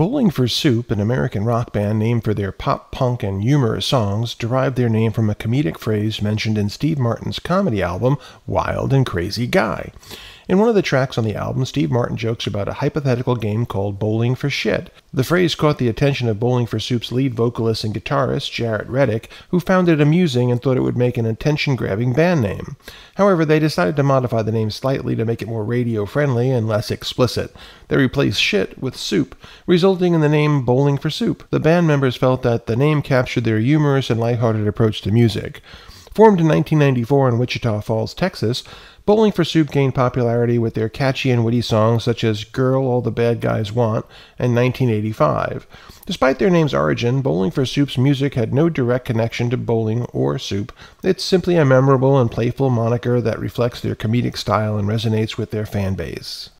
Bowling for Soup, an American rock band named for their pop punk and humorous songs, derived their name from a comedic phrase mentioned in Steve Martin's comedy album, Wild and Crazy Guy. In one of the tracks on the album, Steve Martin jokes about a hypothetical game called Bowling for Shit. The phrase caught the attention of Bowling for Soup's lead vocalist and guitarist, Jaret Reddick, who found it amusing and thought it would make an attention grabbing band name. However, they decided to modify the name slightly to make it more radio friendly and less explicit. They replaced shit with soup, resulting in the name Bowling for Soup. The band members felt that the name captured their humorous and lighthearted approach to music. Formed in 1994 in Wichita Falls, Texas, Bowling for Soup gained popularity with their catchy and witty songs such as Girl All the Bad Guys Want and 1985. Despite their name's origin, Bowling for Soup's music had no direct connection to bowling or soup. It's simply a memorable and playful moniker that reflects their comedic style and resonates with their fan base.